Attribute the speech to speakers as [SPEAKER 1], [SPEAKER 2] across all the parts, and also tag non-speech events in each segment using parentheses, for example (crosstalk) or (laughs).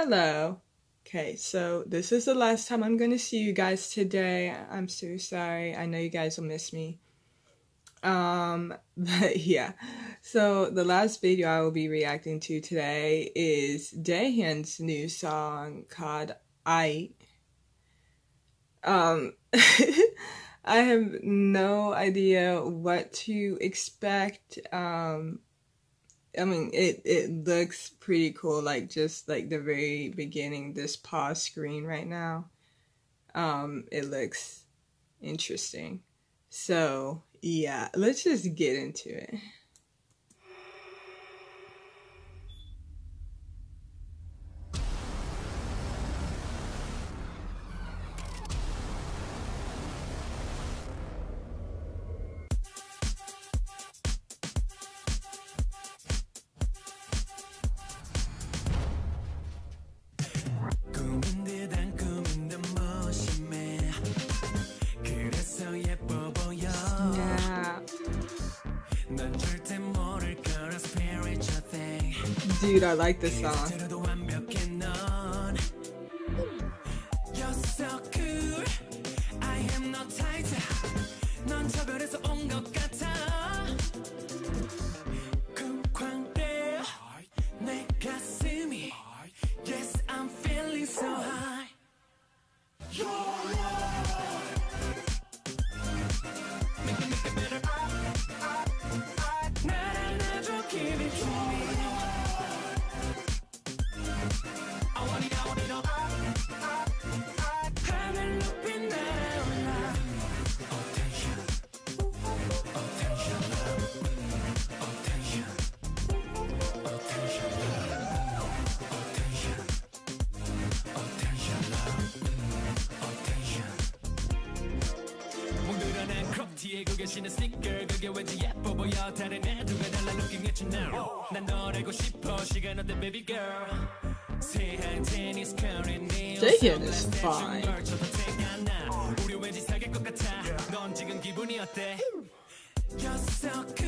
[SPEAKER 1] Hello. Okay, so this is the last time I'm going to see you guys today. I'm so sorry. I know you guys will miss me. Um, (laughs) but yeah. So the last video I will be reacting to today is Daehyun's new song called Aight. Um, (laughs) I have no idea what to expect. Um, I mean, it, it looks pretty cool, like just like the very beginning, this pause screen right now. Um, it looks interesting. So, yeah, let's just get into it. Dude, I like this song. 뒤에 고 계시는 스니커 그게 왠지 예뻐 보여 다른 애들과 달라 looking at you now 난 너래고 싶어 시간 어때 baby girl 새하얀 테니스 커리 Jaehyun is fine 우리 왠지 사귈 것 같아 넌 지금 기분이 어때 You're so cool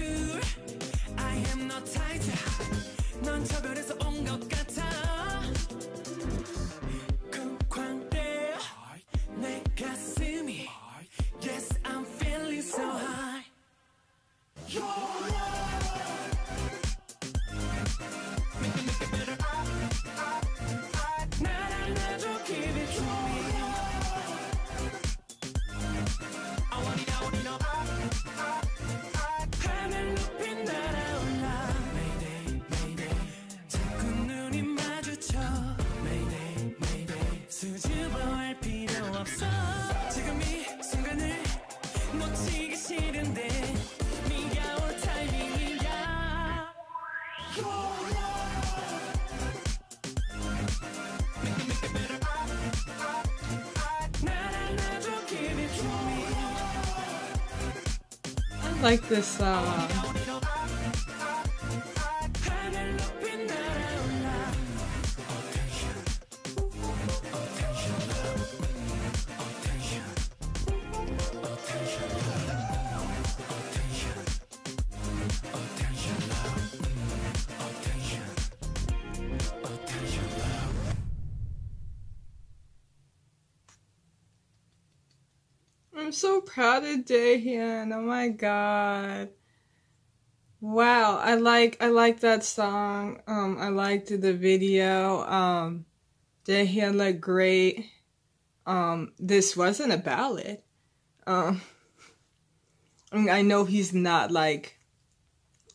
[SPEAKER 1] like this song. I'm so proud of Daehyun. Oh my god. Wow, I like I like that song. Um I liked the video. Um Daehyun looked great. Um this wasn't a ballad. Um I, mean, I know he's not like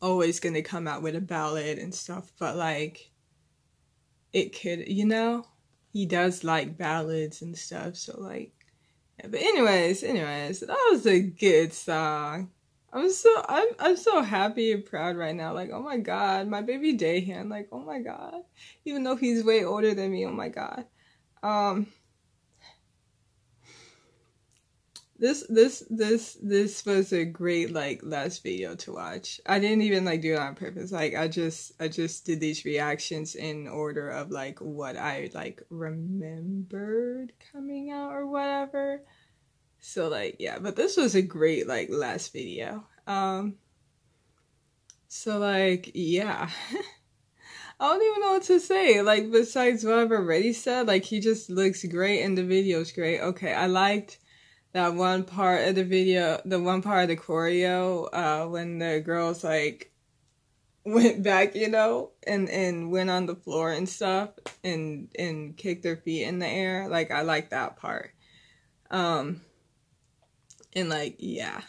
[SPEAKER 1] always going to come out with a ballad and stuff, but like it could, you know, he does like ballads and stuff, so like but anyways, anyways, that was a good song. I'm so I'm I'm so happy and proud right now. Like, oh my god, my baby Daehyun. Like, oh my god. Even though he's way older than me, oh my god. Um this this this this was a great like last video to watch. I didn't even like do it on purpose. Like I just I just did these reactions in order of like what I like remembered coming out or whatever. So like yeah, but this was a great like last video. Um so like yeah. (laughs) I don't even know what to say. Like besides what I've already said, like he just looks great and the video's great. Okay, I liked that one part of the video, the one part of the choreo, uh, when the girls like went back, you know, and and went on the floor and stuff and and kicked their feet in the air. Like I like that part. Um and like yeah.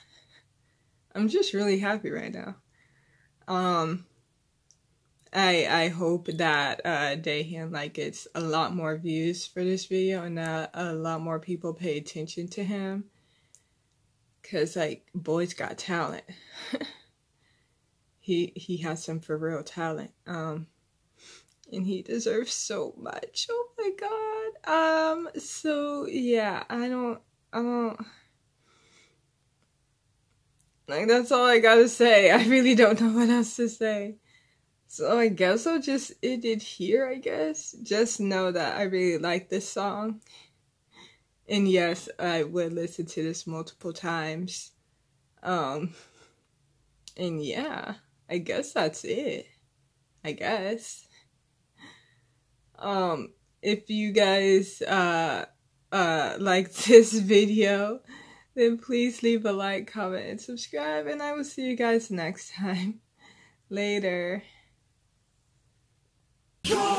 [SPEAKER 1] I'm just really happy right now. Um I I hope that uh Daehyun like gets a lot more views for this video and that a lot more people pay attention to him. Cause like boys got talent. (laughs) he he has some for real talent. Um and he deserves so much. Oh my god. Um so yeah, I don't I don't like that's all I gotta say. I really don't know what else to say. So I guess I'll just end it here, I guess. Just know that I really like this song. And yes, I would listen to this multiple times. Um and yeah, I guess that's it. I guess. Um if you guys uh uh like (laughs) this video, then please leave a like, comment, and subscribe, and I will see you guys next time. (laughs) Later. Go!